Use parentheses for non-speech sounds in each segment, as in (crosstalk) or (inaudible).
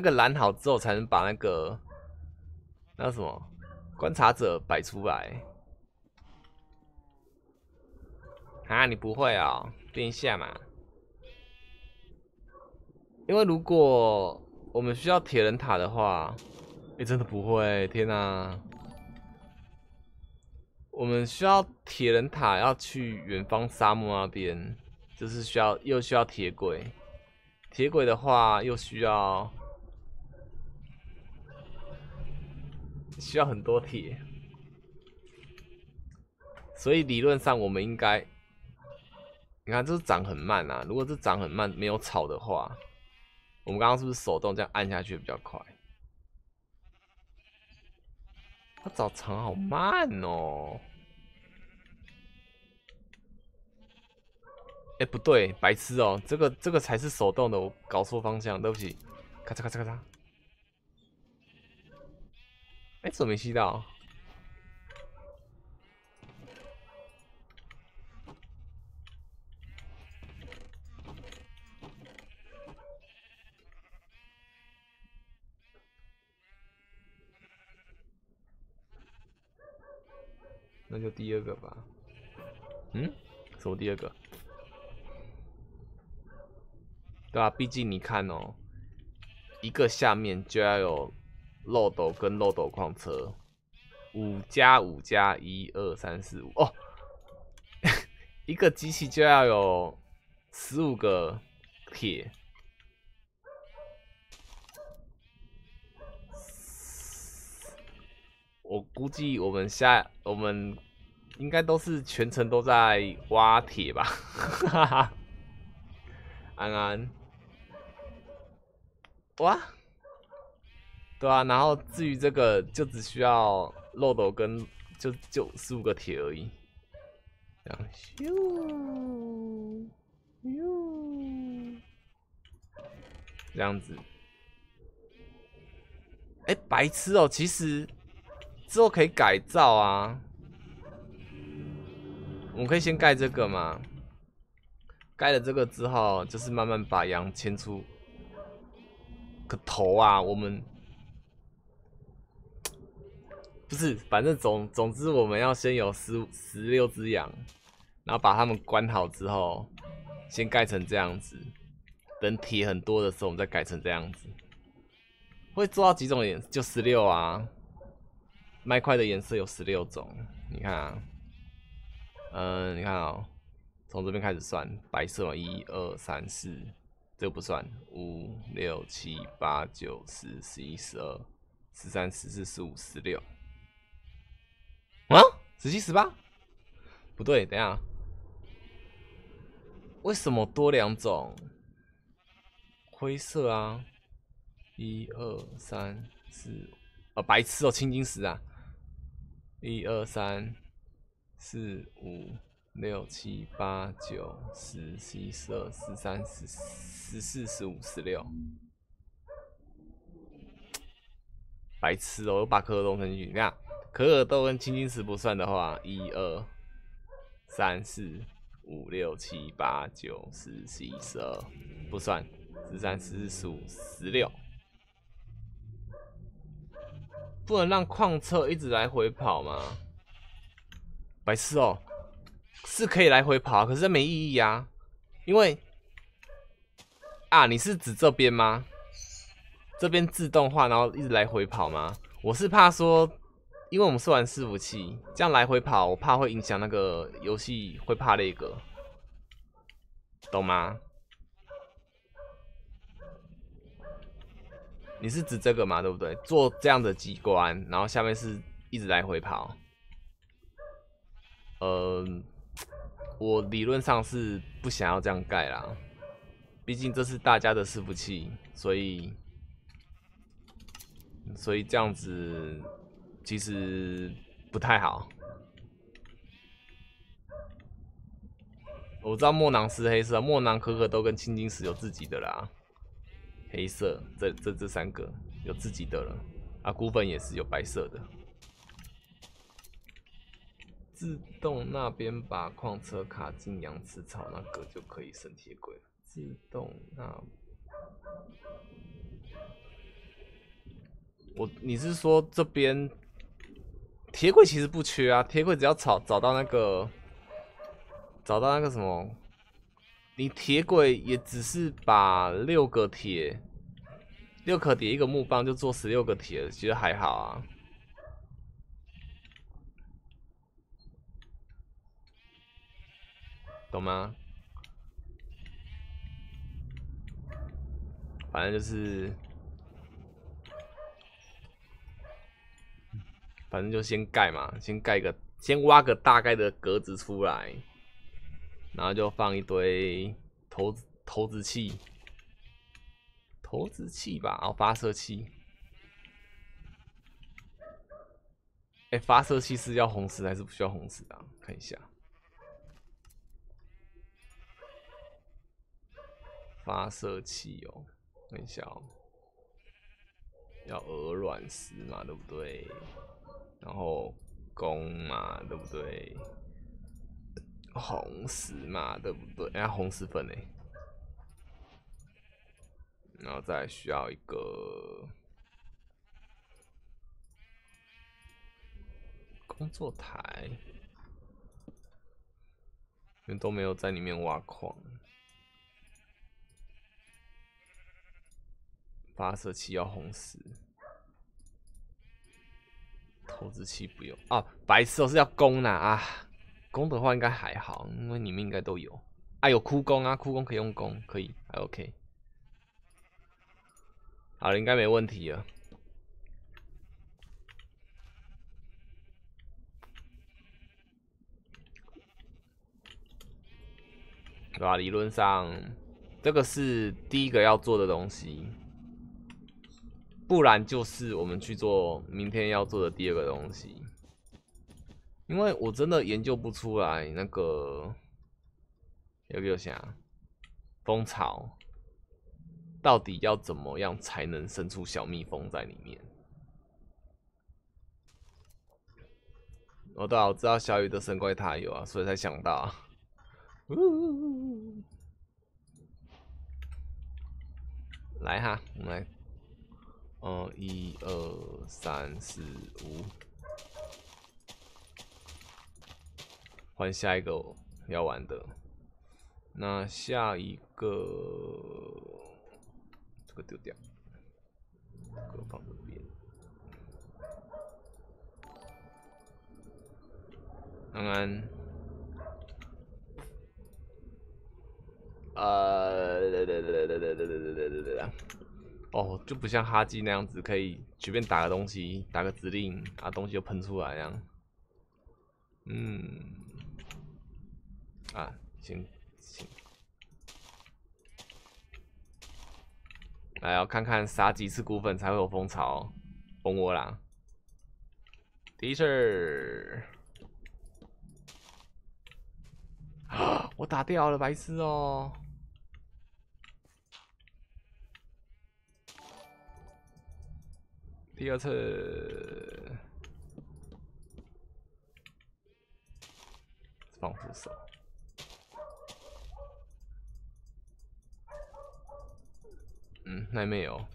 那个拦好之后，才能把那个那什么观察者摆出来。啊，你不会啊？变一下嘛。因为如果我们需要铁人塔的话，哎，真的不会！天哪，我们需要铁人塔，要去远方沙漠那边，就是需要又需要铁轨，铁轨的话又需要需要很多铁，所以理论上我们应该，你看这是长很慢啊。如果这长很慢，没有草的话。我们刚刚是不是手动这样按下去比较快？它找长好慢哦！哎，不对，白痴哦，这个这个才是手动的，我搞错方向，对不起。咔嚓咔嚓咔嚓！哎，怎么没吸到？那就第二个吧。嗯？什么第二个？对啊，毕竟你看哦，一个下面就要有漏斗跟漏斗矿车，五加五加一二三四五。哦，(laughs) 一个机器就要有十五个铁。我估计我们下我们应该都是全程都在挖铁吧，哈哈。安安，哇，对啊，然后至于这个就只需要漏斗跟就就十五个铁而已，这样咻咻，这样子，哎，白痴哦，其实。之后可以改造啊，我们可以先盖这个嘛。盖了这个之后，就是慢慢把羊牵出个头啊。我们不是，反正总总之我们要先有十十六只羊，然后把它们关好之后，先盖成这样子。等铁很多的时候，我们再改成这样子。会做到几种颜？就十六啊。麦块的颜色有十六种，你看啊，嗯，你看啊，从这边开始算，白色嘛一二三四，这个不算，五六七八九十十一十二十三十四十五十六，啊，十七十八，不对，等下，为什么多两种？灰色啊，一二三四，啊，白痴哦，青金石啊。一二三四五六七八九十十一十二十三十十四十五十六，白痴哦！又把可尔豆进去，你看，可尔豆跟青金石不算的话，一二三四五六七八九十十一十二不算，十三十四十五十六。不能让矿车一直来回跑吗？白痴哦，是可以来回跑，可是没意义啊。因为啊，你是指这边吗？这边自动化，然后一直来回跑吗？我是怕说，因为我们是玩伺服器，这样来回跑，我怕会影响那个游戏，会怕那个，懂吗？你是指这个嘛？对不对？做这样的机关，然后下面是一直来回跑。呃，我理论上是不想要这样盖啦，毕竟这是大家的伺服器，所以所以这样子其实不太好。我知道墨囊是黑色，墨囊可可都跟青金石有自己的啦。黑色，这这这三个有自己的了，啊，骨粉也是有白色的。自动那边把矿车卡进羊齿草那个就可以升铁轨了。自动那，我你是说这边铁轨其实不缺啊，铁轨只要找找到那个找到那个什么，你铁轨也只是把六个铁六颗铁一个木棒就做十六个铁，其实还好啊。懂吗？反正就是，反正就先盖嘛，先盖个，先挖个大概的格子出来，然后就放一堆投投掷器，投掷器吧，哦，发射器。哎，发射器是要红石还是不需要红石啊？看一下。发射器哦，看一下哦，要鹅卵石嘛，对不对？然后弓嘛，对不对？红石嘛，对不对？哎，红石粉哎，然后再需要一个工作台，因为都没有在里面挖矿。发射器要红石，投掷器不用啊。白色是要弓呐啊，弓的话应该还好，因为你们应该都有啊。有枯弓啊，枯弓可以用弓，可以还 OK。好了，应该没问题了，对吧？理论上，这个是第一个要做的东西。不然就是我们去做明天要做的第二个东西，因为我真的研究不出来那个有没有想蜂巢到底要怎么样才能生出小蜜蜂在里面。哦，对啊，我知道小雨的神怪塔有啊，所以才想到。(laughs) 来哈，我们来。哦，一二三四五，换下一个要玩的。那下一个，这个丢掉，这个放这边。安安，呃，哦，就不像哈基那样子，可以随便打个东西，打个指令，啊，东西就喷出来这样。嗯，啊，行行，来，要看看杀几次骨粉才会有蜂巢，蜂窝啦。第一次，啊，我打掉了，白痴哦。第二次防护手，嗯，那没有。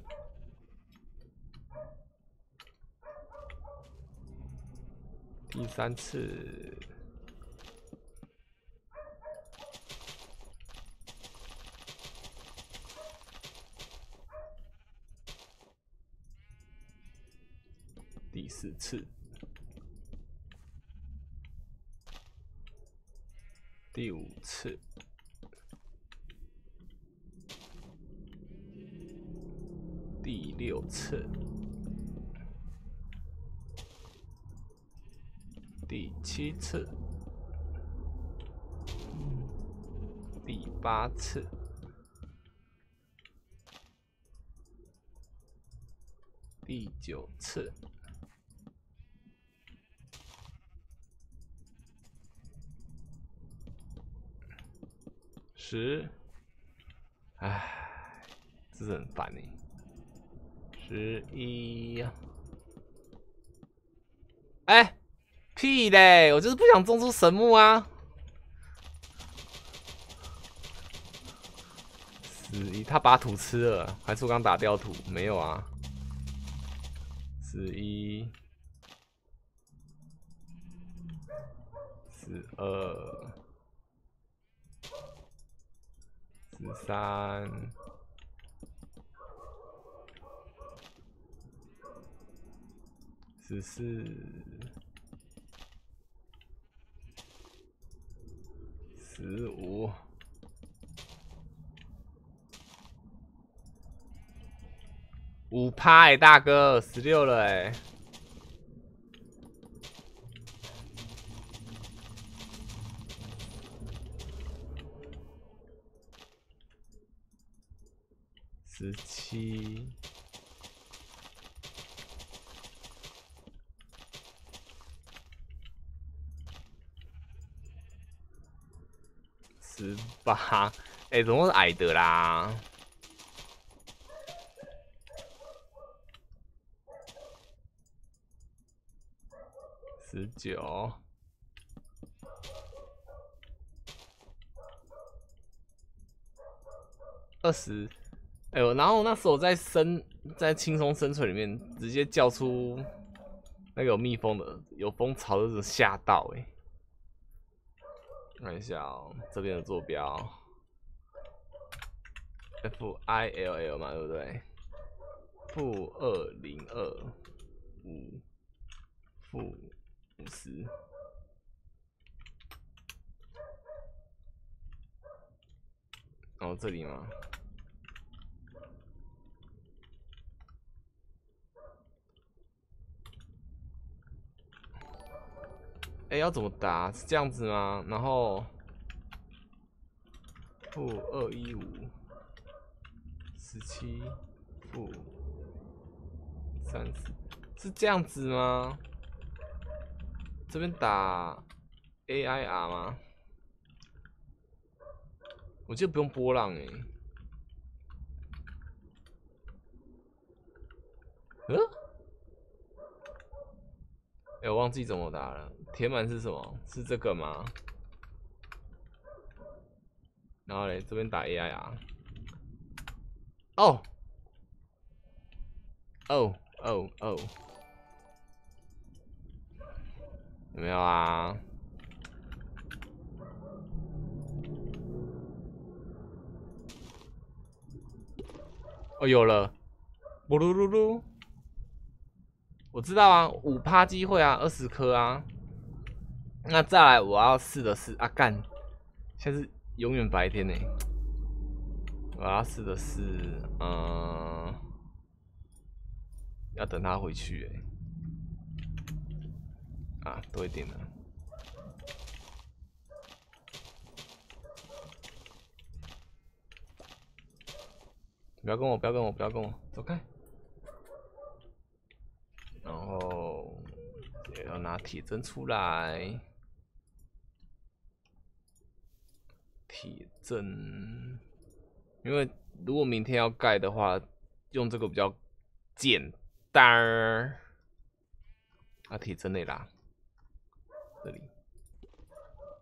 第三次。第四次，第五次，第六次，第七次，第八次，第九次。十，唉，这是很烦呢。十一，哎，屁嘞！我就是不想种出神木啊。十一，他把土吃了，还是我刚打掉土？没有啊。十一、十二、十三、十四、十五。五趴哎，大哥，十六了哎，十七，十八，(laughs) 哎，怎么是矮的啦？十九，二十，哎呦！然后那时候在生在轻松生存里面，直接叫出那个有蜜蜂的，有蜂巢的，吓到哎！看一下哦，这边的坐标，F I L L 嘛，对不对？负二零二五，负。五十，哦，这里吗？哎，要怎么打？是这样子吗？然后负二一五十七负三十，是这样子吗？这边打 A I R 吗？我记得不用波浪哎。嗯？哎，我忘记怎么打了。填满是什么？是这个吗？然后嘞，这边打 A I R。哦。哦哦哦。有没有啊？哦，有了，噜噜噜噜，我知道啊，五趴机会啊，二十颗啊。那再来，我要试的是啊，干，现在是永远白天呢。我要试的是，嗯，要等他回去哎。啊，多一点了！不要跟我，不要跟我，不要跟我，走开！然后也要拿铁针出来，铁针，因为如果明天要盖的话，用这个比较简单儿。啊，铁针内啦。这里，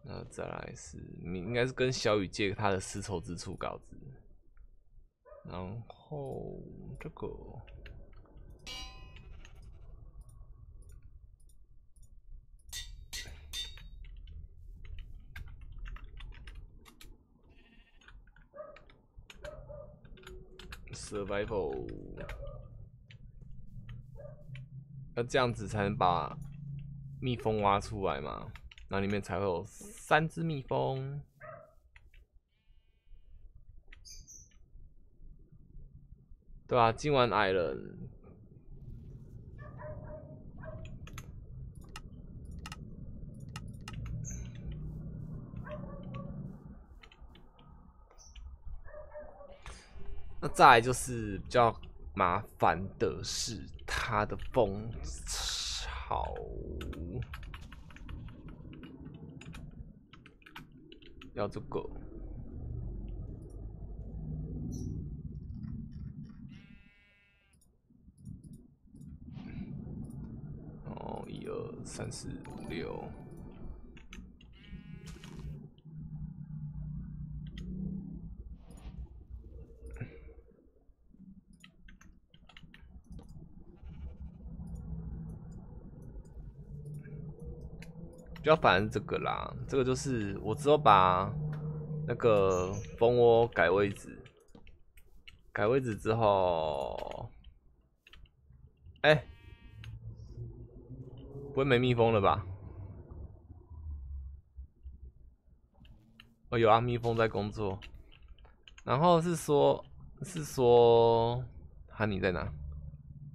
那再来是，应该是跟小雨借他的丝绸之处稿子，然后这个，survival，要这样子才能把。蜜蜂挖出来嘛，那里面才会有三只蜜蜂，对啊？今晚矮人，再就是比较麻烦的是它的蜂巢。要这个，哦，一二三四五六。比较烦这个啦，这个就是我只有把那个蜂窝改位置，改位置之后，哎、不会没蜜蜂了吧？哦，有啊，蜜蜂在工作。然后是说，是说，哈尼在哪？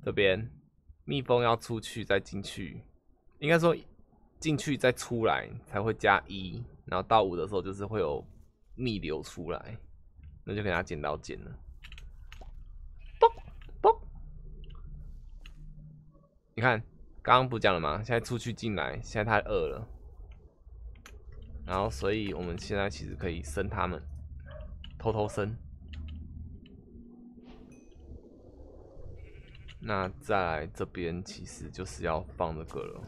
这边，蜜蜂要出去再进去，应该说进去再出来才会加一，然后到五的时候就是会有逆流出来，那就给他剪刀剪了。嘣嘣，你看，刚刚不讲了吗？现在出去进来，现在太饿了，然后所以我们现在其实可以生它们，偷偷生。那再来这边其实就是要放这个了，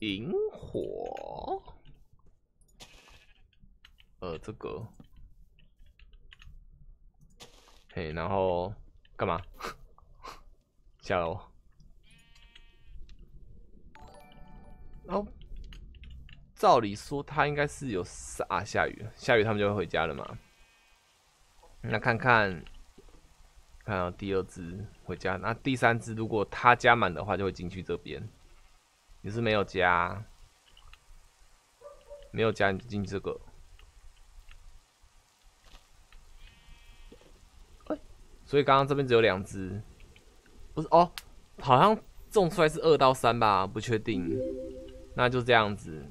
萤火，呃，这个，嘿，然后干嘛？(laughs) 下楼，然后照理说他应该是有啊，下雨，下雨他们就会回家了嘛。那看看。看到第二只回家，那第三只如果它加满的话，就会进去这边。你是没有加，没有加你就进这个。哎，所以刚刚这边只有两只，不是哦，好像种出来是二到三吧，不确定。那就这样子，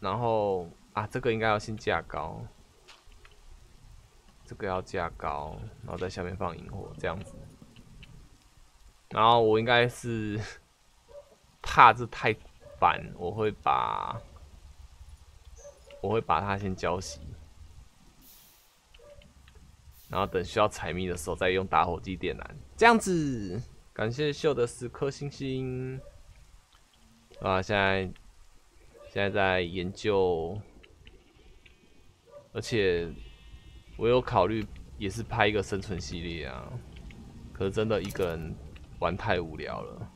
然后啊，这个应该要先架高。这个要架高，然后在下面放萤火这样子。然后我应该是怕这太烦，我会把我会把它先浇熄，然后等需要采蜜的时候再用打火机点燃，这样子。感谢秀的十颗星星啊！现在现在在研究，而且。我有考虑，也是拍一个生存系列啊，可是真的一个人玩太无聊了，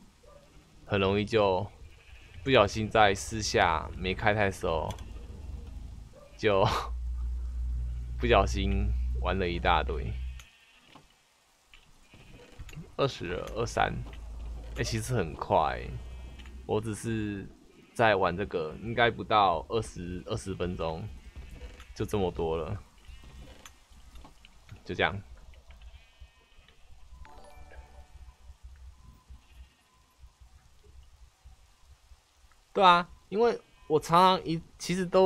很容易就不小心在私下没开太熟，就 (laughs) 不小心玩了一大堆，二十二三，哎，其实很快，我只是在玩这个，应该不到二十二十分钟，就这么多了。就这样。对啊，因为我常常一其实都。